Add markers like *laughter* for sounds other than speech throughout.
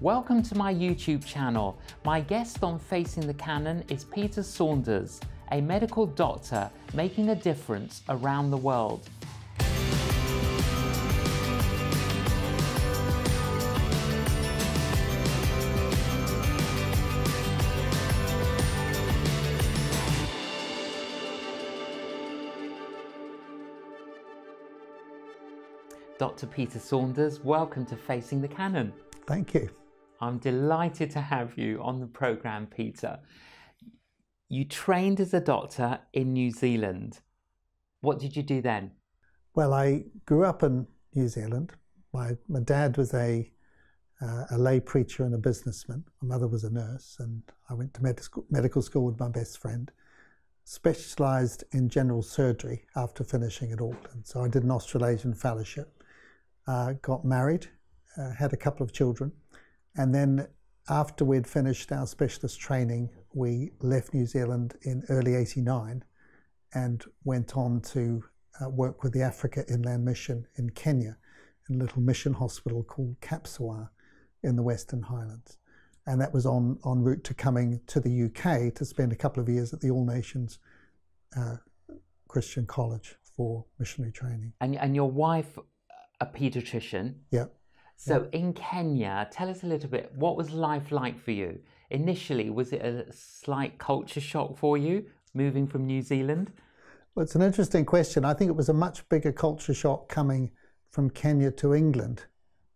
Welcome to my YouTube channel. My guest on Facing the Canon is Peter Saunders, a medical doctor making a difference around the world. Dr. Peter Saunders, welcome to Facing the Canon. Thank you. I'm delighted to have you on the program, Peter. You trained as a doctor in New Zealand. What did you do then? Well, I grew up in New Zealand. My, my dad was a, uh, a lay preacher and a businessman. My mother was a nurse, and I went to medical, medical school with my best friend. Specialised in general surgery after finishing at Auckland. So I did an Australasian fellowship, uh, got married, uh, had a couple of children, and then after we'd finished our specialist training, we left New Zealand in early 89 and went on to uh, work with the Africa Inland Mission in Kenya, in a little mission hospital called Kapsowar in the Western Highlands. And that was on, en route to coming to the UK to spend a couple of years at the All Nations uh, Christian College for missionary training. And, and your wife, a paediatrician? Yeah. So in Kenya, tell us a little bit, what was life like for you? Initially, was it a slight culture shock for you moving from New Zealand? Well, it's an interesting question. I think it was a much bigger culture shock coming from Kenya to England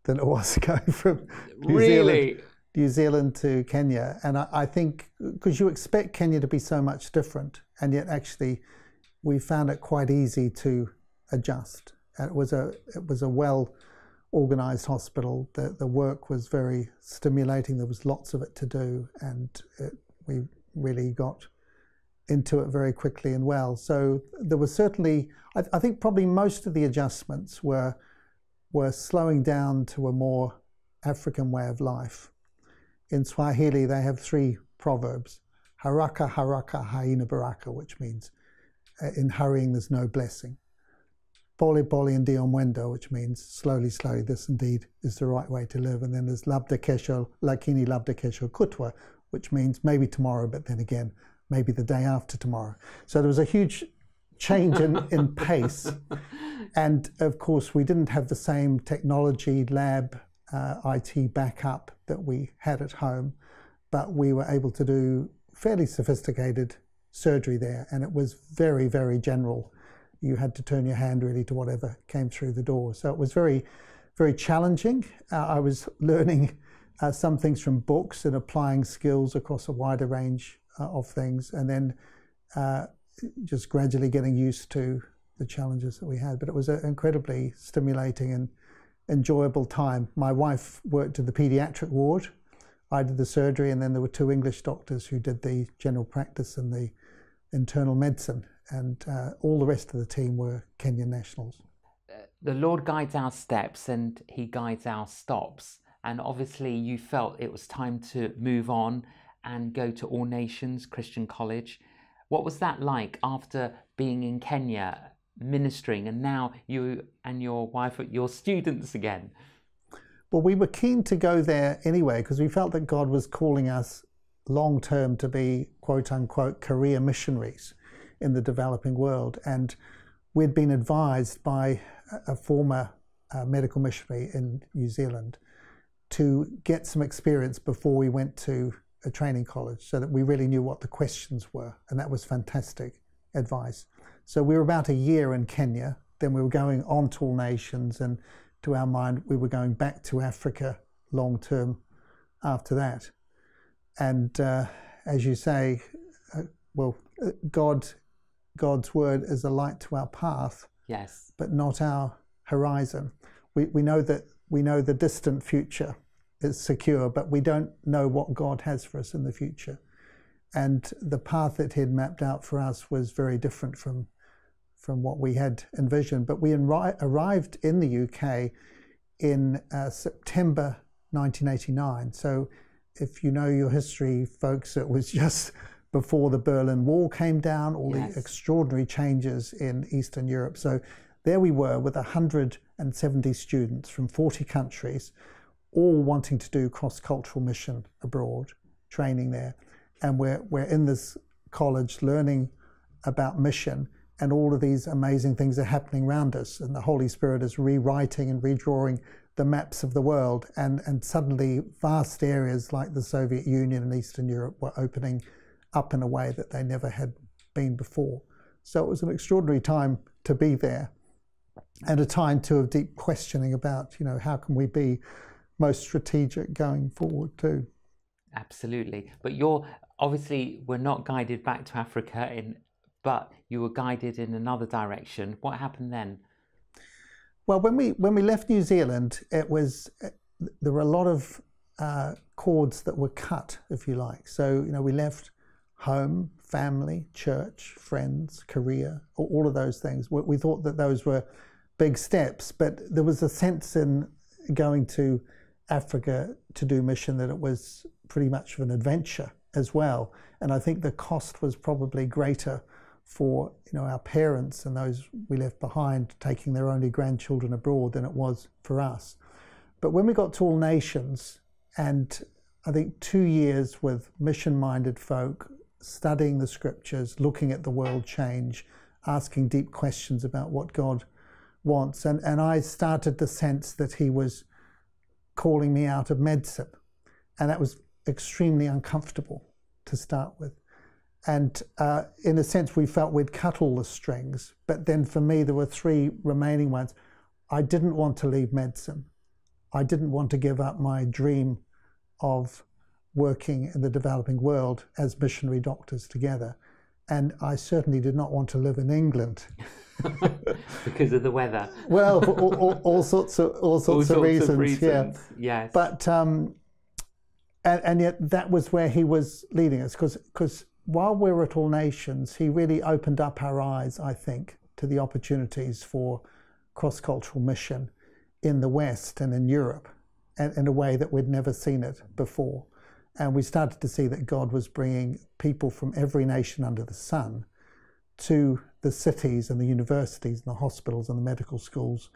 than it was *laughs* going from New really? Zealand, New Zealand to Kenya. And I, I think because you expect Kenya to be so much different, and yet actually we found it quite easy to adjust. And it was a it was a well organized hospital. The, the work was very stimulating. There was lots of it to do, and it, we really got into it very quickly and well. So there was certainly, I, I, think, probably most of the adjustments were were slowing down to a more African way of life. In Swahili, they have three proverbs: haraka haraka haina baraka, which means uh, in hurrying there's no blessing Pole Pole ndio mwendo, which means slowly, slowly, this indeed is the right way to live. And then there's Labda Kesho, Lakini Labda Kesho Kutwa, which means maybe tomorrow, but then again, maybe the day after tomorrow. So there was a huge change in, in *laughs* pace. And of course, we didn't have the same technology, lab, uh, IT backup that we had at home, but we were able to do fairly sophisticated surgery there. And it was very, very general you had to turn your hand really to whatever came through the door. So it was very, very challenging. Uh, I was *laughs* learning uh, some things from books and applying skills across a wider range uh, of things, and then uh, just gradually getting used to the challenges that we had. But it was an incredibly stimulating and enjoyable time. My wife worked in the pediatric ward. I did the surgery, and then there were two English doctors who did the general practice and the internal medicine and uh, all the rest of the team were Kenyan nationals. The Lord guides our steps and He guides our stops. And obviously, you felt it was time to move on and go to All Nations Christian College. What was that like after being in Kenya, ministering, and now you and your wife are your students again? Well, we were keen to go there anyway because we felt that God was calling us long term to be quote unquote career missionaries in the developing world. And we'd been advised by a former uh, medical missionary in New Zealand to get some experience before we went to a training college so that we really knew what the questions were. And that was fantastic advice. So we were about a year in Kenya, then we were going on to all nations, and to our mind, we were going back to Africa long term after that. And uh, as you say, uh, well, uh, God God's word is a light to our path, yes, but not our horizon. We, we know that we know the distant future is secure, but we don't know what God has for us in the future. And the path that He had mapped out for us was very different from from what we had envisioned. But we arrived in the UK in uh, September 1989. So, if you know your history, folks, it was *laughs* just before the Berlin Wall came down, all yes. the extraordinary changes in Eastern Europe. So there we were with 170 students from 40 countries, all wanting to do cross cultural mission abroad, training there. And we're, we're in this college learning about mission, and all of these amazing things are happening around us. And the Holy Spirit is rewriting and redrawing the maps of the world. And, and suddenly, vast areas like the Soviet Union and Eastern Europe were opening up in a way that they never had been before. So it was an extraordinary time to be there and a time too of deep questioning about, you know, how can we be most strategic going forward too. Absolutely. But you're obviously we're not guided back to Africa in but you were guided in another direction. What happened then? Well, when we when we left New Zealand, it was there were a lot of uh, cords that were cut, if you like. So you know, we left home, family, church, friends, career, all of those things. We, thought that those were big steps, but there was a sense in going to Africa to do mission that it was pretty much of an adventure as well. And I think the cost was probably greater for you know our parents and those we left behind taking their only grandchildren abroad than it was for us. But when we got to All Nations, and I think two years with mission-minded folk studying the scriptures, looking at the world change, asking deep questions about what God wants, and and I started to sense that He was calling me out of medicine. And that was extremely uncomfortable to start with. And uh, in a sense, we felt we'd cut all the strings. But then for me, there were three remaining ones. I didn't want to leave medicine. I didn't want to give up my dream of working in the developing world as missionary doctors together. And I certainly did not want to live in England. *laughs* because of the weather. well, all, all, all, sorts of all sorts, all sorts of, reasons, of, reasons, Yeah. Yes. But um, and, and yet that was where he was leading us because because while we were at All Nations, he really opened up our eyes, I think, to the opportunities for cross cultural mission in the West and in Europe, and in a way that we'd never seen it before. And we started to see that God was bringing people from every nation under the sun to the cities and the universities and the hospitals and the medical schools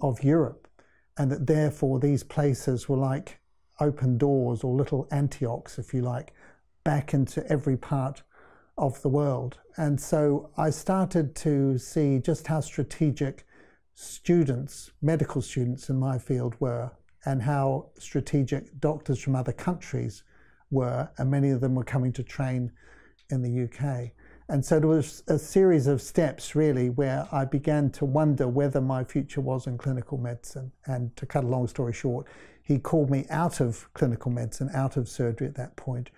of Europe. And that therefore these places were like open doors or little Antiochs, if you like, back into every part of the world. And so I started to see just how strategic students, medical students in my field were, and how strategic doctors from other countries were, and many of them were coming to train in the UK. And so there was a series of steps really where I began to wonder whether my future was in clinical medicine. And to cut a long story short, he called me out of clinical medicine, out of surgery at that point,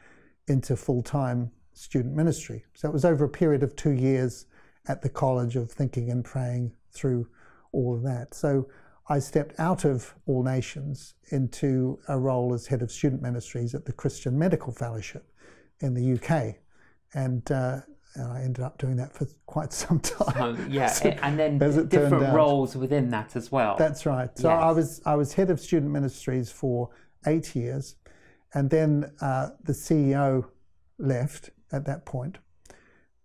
into full time student ministry. So it was over a period of two years at the college of thinking and praying through all of that. So I stepped out of All Nations into a role as head of student ministries at the Christian Medical Fellowship in the UK. And uh, and I ended up doing that for quite *laughs* some time. Um, yeah, *laughs* so, and then different roles within that as well. That's right. So yes. I was I was head of student ministries for eight years, and then uh, the CEO left at that point,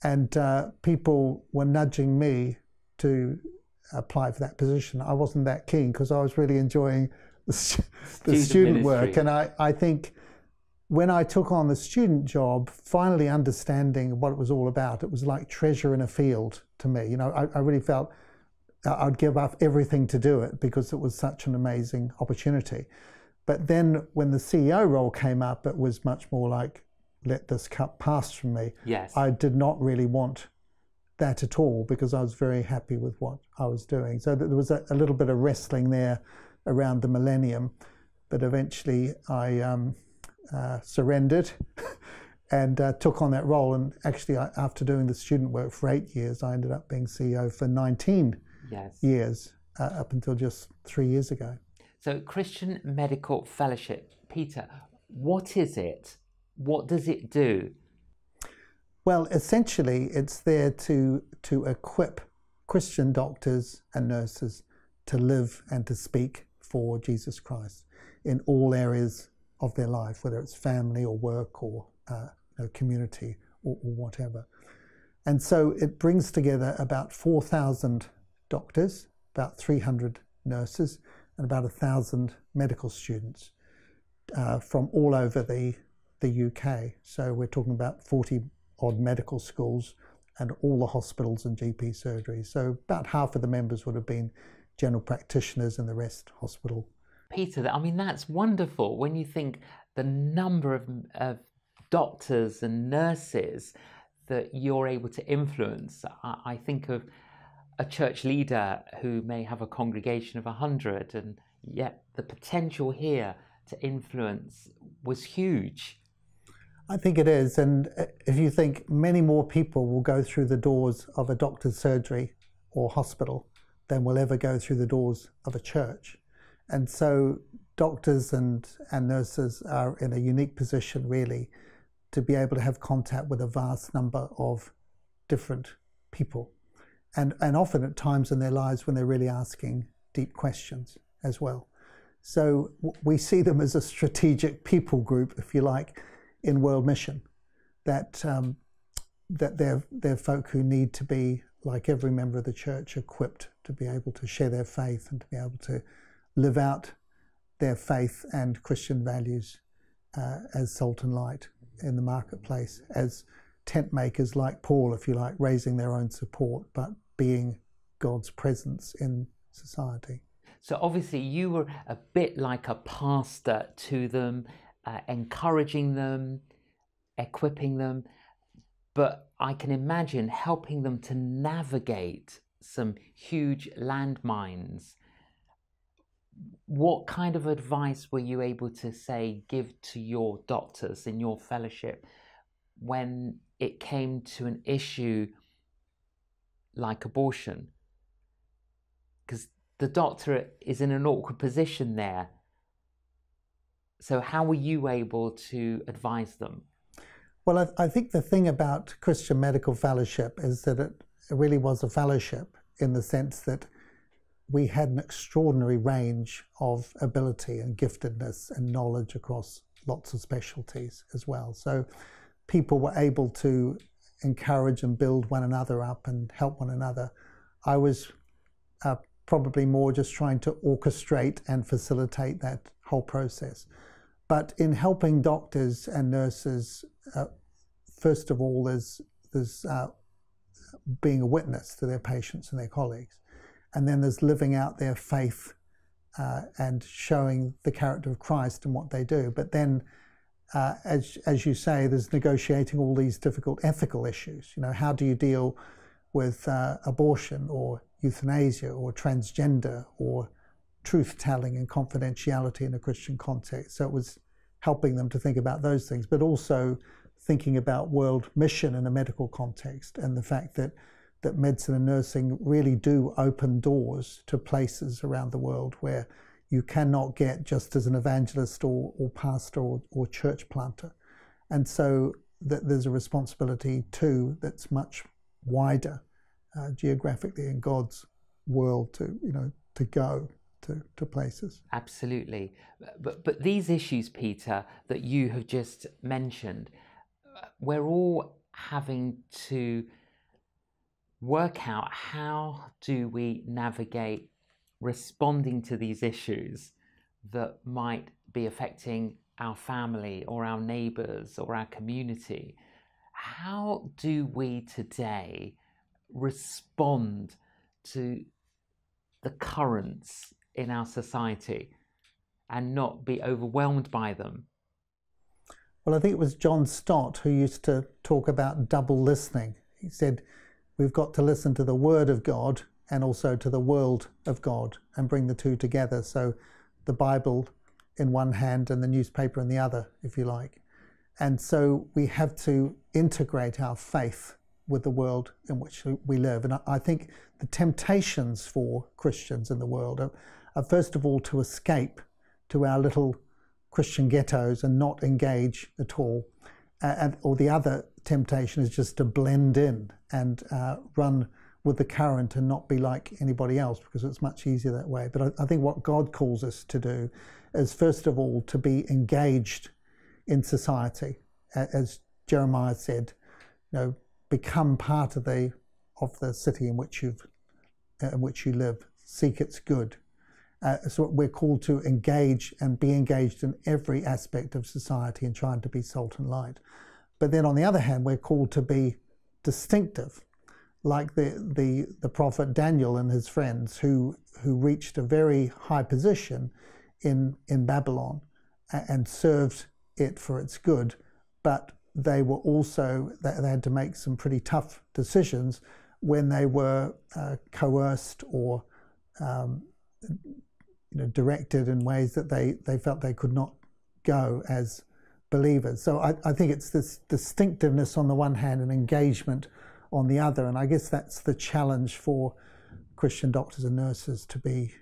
and uh, people were nudging me to apply for that position. I wasn't that keen because I was really enjoying *laughs* the, the student, work, and I I think when I took on the student job, finally understanding what it was all about, it was like treasure in a field to me. You know, I, I really felt I'd give up everything to do it because it was such an amazing opportunity. But then when the CEO role came up, it was much more like, let this cup pass from me. Yes. I did not really want that at all because I was very happy with what I was doing. So there was a, a little bit of wrestling there around the millennium, but eventually I. Um, uh, surrendered *laughs* and uh, took on that role. And actually, I, after doing the student work for eight years, I ended up being CEO for 19 yes. years uh, up until just three years ago. So, Christian Medical Fellowship, Peter, what is it? What does it do? Well, essentially, it's there to, to equip Christian doctors and nurses to live and to speak for Jesus Christ in all areas of their life, whether it's family or work or uh, you know, community or, or, whatever. And so it brings together about 4,000 doctors, about 300 nurses, and about thousand medical students uh, from all over the the UK. So we're talking about 40 odd medical schools and all the hospitals and GP surgeries. So about half of the members would have been general practitioners and the rest hospital. Peter, I mean, that's wonderful when you think the number of, of doctors and nurses that you're able to influence. I, I think of a church leader who may have a congregation of 100, and yet the potential here to influence was huge. I think it is. And uh, if you think many more people will go through the doors of a doctor's surgery or hospital than will ever go through the doors of a church. And so doctors and, and nurses are in a unique position, really, to be able to have contact with a vast number of different people. And, and often at times in their lives when they're really asking deep questions as well. So we see them as a strategic people group, if you like, in world mission. That um, that they're they're folk who need to be like every member of the church equipped to be able to share their faith and to be able to live out their faith and Christian values uh, as salt and light in the marketplace, as tent makers like Paul, if you like, raising their own support, but being God's presence in society. So obviously, you were a bit like a pastor to them, uh, encouraging them, equipping them, but I can imagine helping them to navigate some huge landmines. What kind of advice were you able to say, give to your doctors in your fellowship when it came to an issue like abortion? Because the doctor is in an awkward position there. So, how were you able to advise them? Well, I, I think the thing about Christian Medical Fellowship is that it really was a fellowship in the sense that we had an extraordinary range of ability and giftedness and knowledge across lots of specialties as well. So people were able to encourage and build one another up and help one another. I was uh, probably more just trying to orchestrate and facilitate that whole process. But in helping doctors and nurses, uh, first of all, there's, there's uh, being a witness to their patients and their colleagues. And then there's living out their faith uh, and showing the character of Christ and what they do. But then, uh, as, as you say, there's negotiating all these difficult ethical issues. You know, how do you deal with uh, abortion or euthanasia or transgender or truth telling and confidentiality in a Christian context. So it was helping them to think about those things, but also thinking about world mission in a medical context and the fact that that medicine and nursing really do open doors to places around the world where you cannot get just as an evangelist or, or pastor or, or church planter. And so that there's a responsibility too that's much wider uh, geographically in God's world to you know to go to, to places. Absolutely, but but these issues, Peter, that you have just mentioned, uh, we're all having to work out how do we navigate responding to these issues that might be affecting our family or our neighbors or our community. How do we today respond to the currents in our society and not be overwhelmed by them? Well, I think it was John Stott who used to talk about double listening. He said, We've got to listen to the Word of God and also to the world of God and bring the two together. So the Bible in one hand and the newspaper in the other, if you like. And so we have to integrate our faith with the world in which we live. And I think the temptations for Christians in the world are, are first of all to escape to our little Christian ghettos and not engage at all. Uh, and, or the other temptation is just to blend in and uh, run with the current and not be like anybody else because it's much easier that way. But I, I think what God calls us to do is first of all to be engaged in society, as Jeremiah said, you know, become part of the of the city in which you've in which you live. Seek its good, Uh, so we're called to engage and be engaged in every aspect of society and trying to be salt and light. But then on the other hand, we're called to be distinctive, like the, the, the prophet Daniel and his friends who, who reached a very high position in, in Babylon and served it for its good. But they were also, they had to make some pretty tough decisions when they were uh, coerced or um, you know, directed in ways that they, they felt they could not go as believers. So I, I think it's this distinctiveness on the one hand and engagement on the other. And I guess that's the challenge for Christian doctors and nurses to be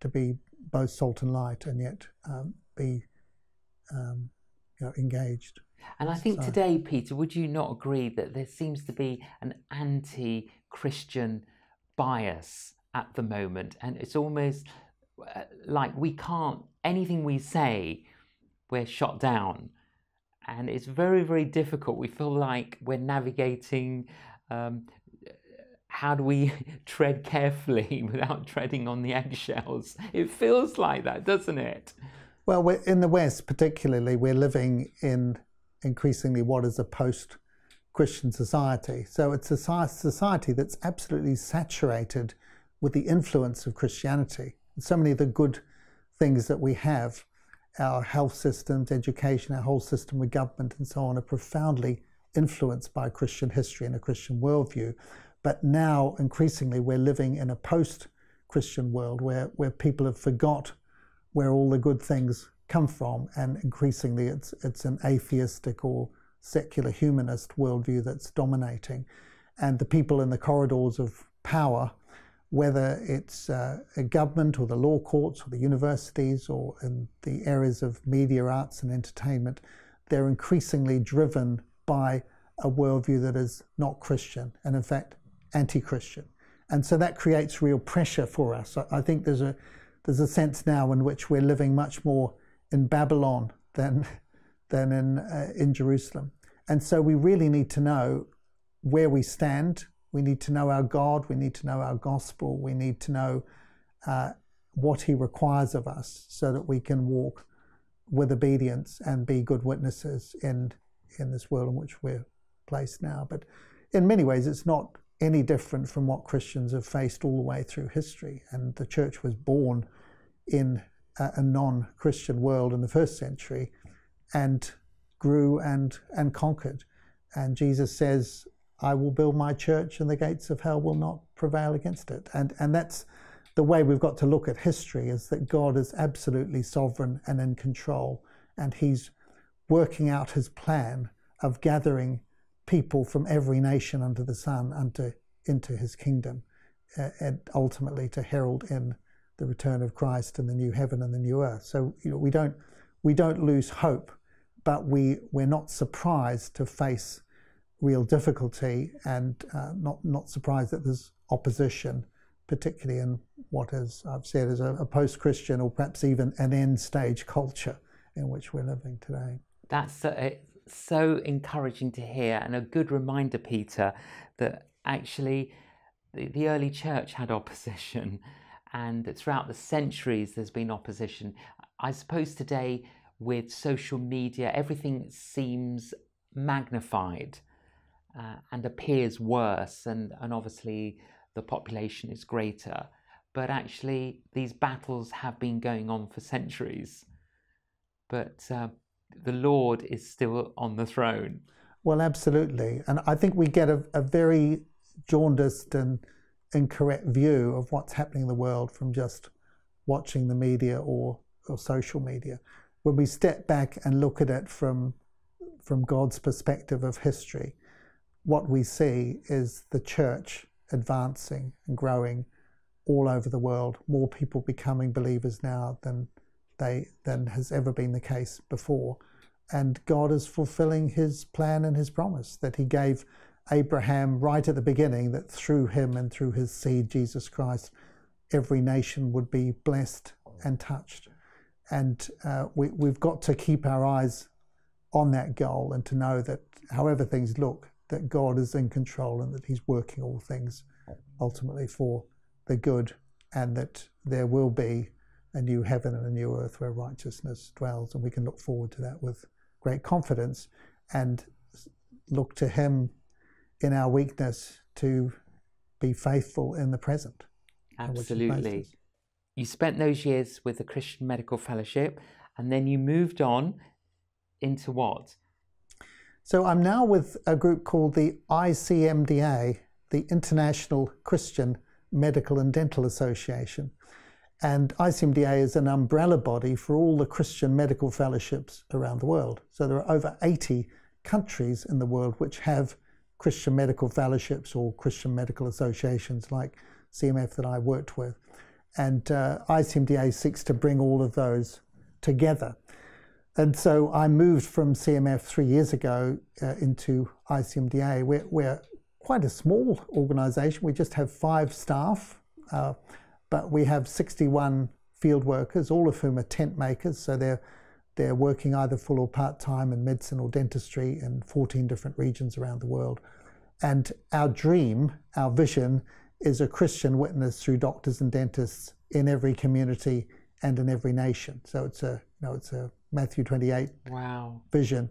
to be both salt and light and yet um, be um, you know, engaged. And I think today, Peter, would you not agree that there seems to be an anti Christian bias at the moment? And it's almost like we can't, anything we say, we're shot down. And it's very, very difficult. We feel like we're navigating. Um, how do we *laughs* tread carefully *laughs* without treading on the eggshells? It feels like that, doesn't it? Well, in the West, particularly, we're living in increasingly what is a post Christian society. So it's a society that's absolutely saturated with the influence of Christianity. So many of the good things that we have, our health systems, education, our whole system of government, and so on, are profoundly influenced by Christian history and a Christian worldview. But now, increasingly, we're living in a post Christian world where, where people have forgot where all the good things come from, and increasingly it's, it's an atheistic or secular humanist worldview that's dominating. And the people in the corridors of power, whether it's uh, a government or the law courts or the universities or in the areas of media, arts, and entertainment, they're increasingly driven by a worldview that is not Christian and, in fact, anti Christian. And so that creates real pressure for us. I think there's a, there's a sense now in which we're living much more in Babylon than than in, uh, in Jerusalem. And so we really need to know where we stand. We need to know our God. We need to know our gospel. We need to know uh, what He requires of us so that we can walk with obedience and be good witnesses in, in this world in which we're placed now. But in many ways, it's not any different from what Christians have faced all the way through history. And the church was born in a, a non Christian world in the first century and grew and, and conquered. And Jesus says, I will build my church and the gates of hell will not prevail against it. And, and that's the way we've got to look at history is that God is absolutely sovereign and in control. And he's working out his plan of gathering people from every nation under the sun unto, into his kingdom, uh, and ultimately to herald in the return of Christ and the new heaven and the new earth. So you know, we don't we don't lose hope but we, we're not surprised to face real difficulty and uh, not, not surprised that there's opposition, particularly in what is, I've said, is a, a post Christian or perhaps even an end stage culture in which we're living today. That's so, so encouraging to hear and a good reminder, Peter, that actually the, the early church had opposition *laughs* and that throughout the centuries there's been opposition. I suppose today with social media, everything seems magnified uh, and appears worse, and, and obviously the population is greater. But actually, these battles have been going on for centuries. But uh, the Lord is still on the throne. Well, absolutely. And I think we get a, a very jaundiced and incorrect view of what's happening in the world from just watching the media or, or social media when we step back and look at it from, from God's perspective of history, what we see is the church advancing and growing all over the world, more people becoming believers now than they than has ever been the case before. And God is fulfilling his plan and his promise that he gave Abraham right at the beginning that through him and through his seed, Jesus Christ, every nation would be blessed and touched. And uh, we, we've got to keep our eyes on that goal and to know that however things look, that God is in control and that He's working all things ultimately for the good, and that there will be a new heaven and a new earth where righteousness dwells. And we can look forward to that with great confidence and look to Him in our weakness to be faithful in the present. Absolutely. You spent those years with the Christian Medical Fellowship and then you moved on into what? So I'm now with a group called the ICMDA, the International Christian Medical and Dental Association. And ICMDA is an umbrella body for all the Christian medical fellowships around the world. So there are over 80 countries in the world which have Christian medical fellowships or Christian medical associations like CMF that I worked with. And uh, ICMDA seeks to bring all of those together. And so I moved from CMF three years ago uh, into ICMDA. We're, we're, quite a small organization. We just have five staff, uh, but we have 61 field workers, all of whom are tent makers. So they're they're working either full or part time in medicine or dentistry in 14 different regions around the world. And our dream, our vision, is a Christian witness through doctors and dentists in every community and in every nation. So it's a you know it's a Matthew 28 wow. vision.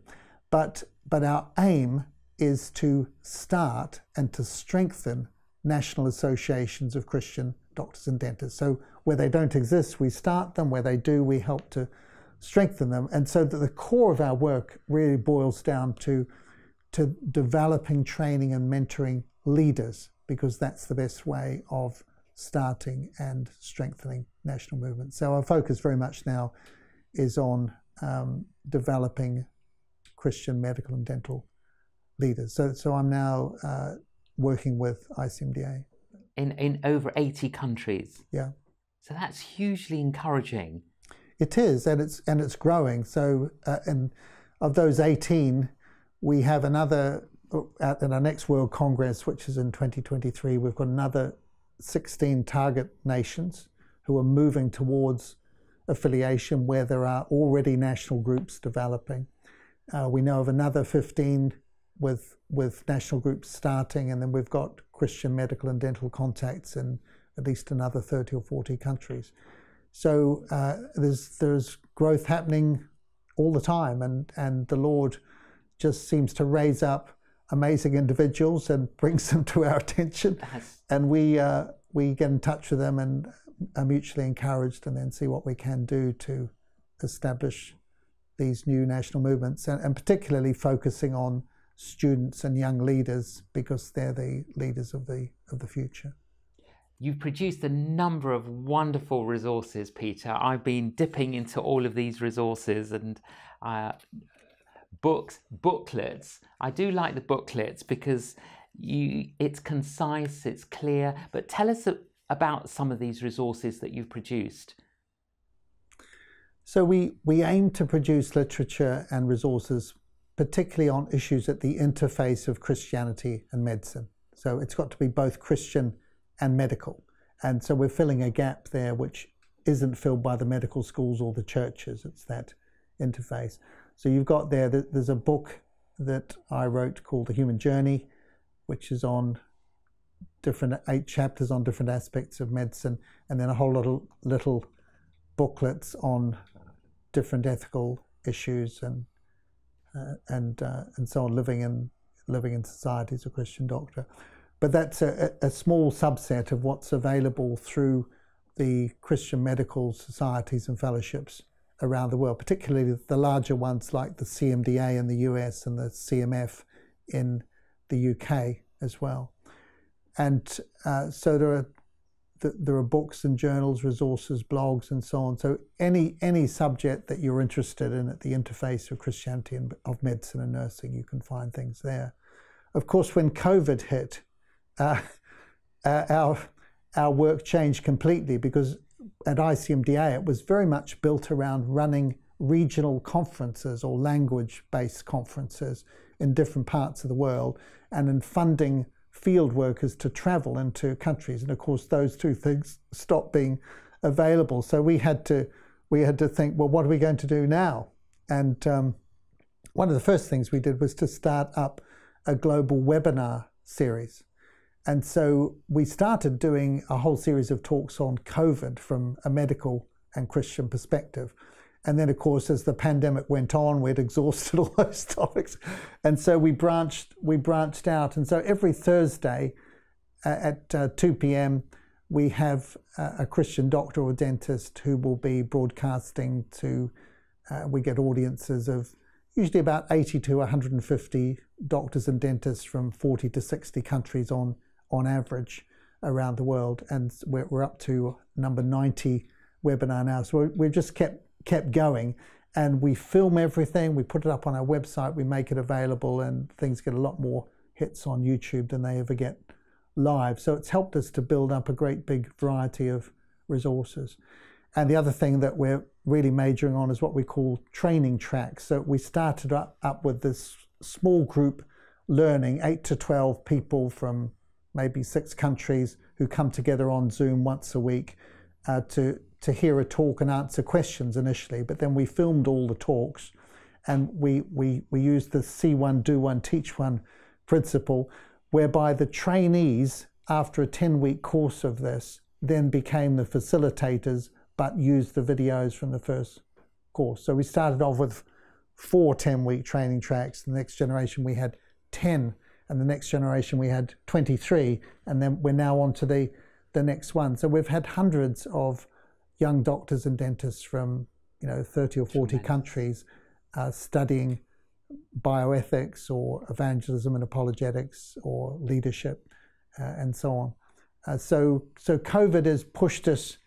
But but our aim is to start and to strengthen national associations of Christian doctors and dentists. So where they don't exist, we start them. Where they do, we help to strengthen them. And so that the core of our work really boils down to, to developing, training, and mentoring leaders, because that's the best way of starting and strengthening national movements. So our focus very much now is on um, developing Christian medical and dental leaders. So, so I'm now uh, working with ICMDA. In, in over 80 countries. Yeah. So that's hugely encouraging. It is, and it's and it's growing. So, uh, and of those 18, we have another uh, at, at our next World Congress, which is in 2023. We've got another 16 target nations who are moving towards affiliation where there are already national groups developing. Uh, we know of another 15 with with national groups starting, and then we've got Christian medical and dental contacts in at least another 30 or 40 countries. So uh, there's there's growth happening all the time, and and the Lord just seems to raise up amazing individuals and *laughs* brings them to our attention, and we uh, we get in touch with them and are mutually encouraged, and then see what we can do to establish these new national movements, and, and particularly focusing on students and young leaders because they're the leaders of the of the future. You've produced a number of wonderful resources, Peter. I've been dipping into all of these resources and uh, books, booklets. I do like the booklets because you, it's concise, it's clear. But tell us about some of these resources that you've produced. So we, we aim to produce literature and resources particularly on issues at the interface of Christianity and medicine. So it's got to be both Christian and medical. And so we're filling a gap there which isn't filled by the medical schools or the churches. It's that interface. So you've got there, there's a book that I wrote called The Human Journey, which is on different eight chapters on different aspects of medicine, and then a whole lot of little booklets on different ethical issues and uh, and uh, and so on, living in living in society as a Christian doctor. But that's a, a small subset of what's available through the Christian medical societies and fellowships around the world, particularly the larger ones like the CMDA in the US and the CMF in the UK as well. And uh, so there are there are books and journals, resources, blogs, and so on. So any any subject that you're interested in at the interface of Christianity and of medicine and nursing, you can find things there. Of course, when COVID hit, uh, *laughs* uh, our our work changed completely because at ICMDA it was very much built around running regional conferences or language-based conferences in different parts of the world and in funding field workers to travel into countries. And of course, those two things stopped being available. So we had to we had to think, well, what are we going to do now? And um, one of the first things we did was to start up a global webinar series. And so we started doing a whole series of talks on COVID from a medical and Christian perspective. And then, of course, as the pandemic went on, we'd exhausted *laughs* all those topics, and so we branched we branched out. And so every Thursday at uh, 2 p.m. we have a Christian doctor or dentist who will be broadcasting to. Uh, we get audiences of usually about 80 to 150 doctors and dentists from 40 to 60 countries on on average around the world, and we're, we're up to number 90 webinar now. So we've just kept kept going, and we film everything. We put it up on our website. We make it available, and things get a lot more hits on YouTube than they ever get live. So it's helped us to build up a great big variety of resources. And the other thing that we're really majoring on is what we call training tracks. So we started up, up with this small group learning, eight to 12 people from maybe six countries who come together on Zoom once a week uh, to, to hear a talk and answer questions initially. But then we filmed all the talks and we, we, we used the see one, do one, teach one principle, whereby the trainees, after a 10 week course of this, then became the facilitators but used the videos from the first course. So we started off with four 10 week training tracks. The next generation we had 10 and the next generation we had 23, and then we're now on to the, the next one. So we've had hundreds of young doctors and dentists from you know 30 or 40 Tremendous. countries uh, studying bioethics or evangelism and apologetics or leadership uh, and so on. Uh, so so COVID has pushed us,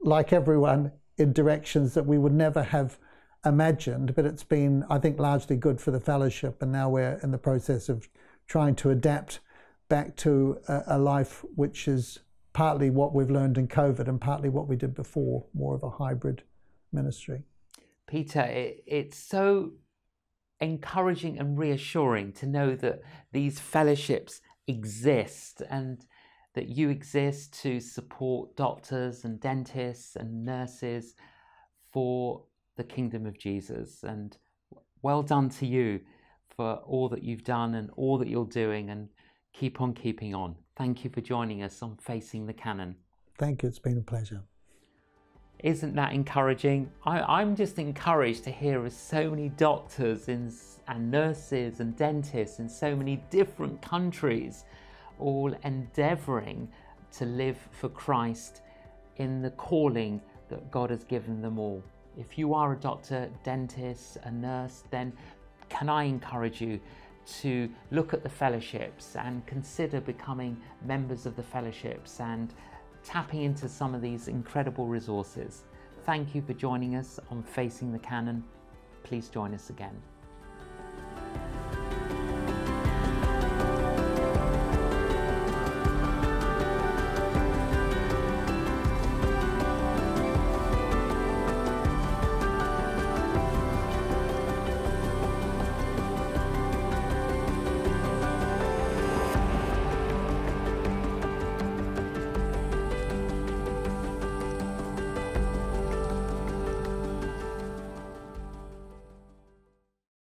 like everyone, in directions that we would never have imagined. But it's been, I think, largely good for the fellowship, and now we're in the process of trying to adapt back to a, a life which is partly what we've learned in COVID and partly what we did before, more of a hybrid ministry. Peter, it, it's so encouraging and reassuring to know that these fellowships exist and that you exist to support doctors and dentists and nurses for the kingdom of Jesus. And well done to you for all that you've done and all that you're doing, and keep on keeping on. Thank you for joining us on Facing the Canon. Thank you, it's been a pleasure. Isn't that encouraging? I, am just encouraged to hear of so many doctors in, and nurses and dentists in so many different countries all endeavoring to live for Christ in the calling that God has given them all. If you are a doctor, dentist, a nurse, then can I encourage you to look at the fellowships and consider becoming members of the fellowships and tapping into some of these incredible resources. Thank you for joining us on Facing the Canon. Please join us again.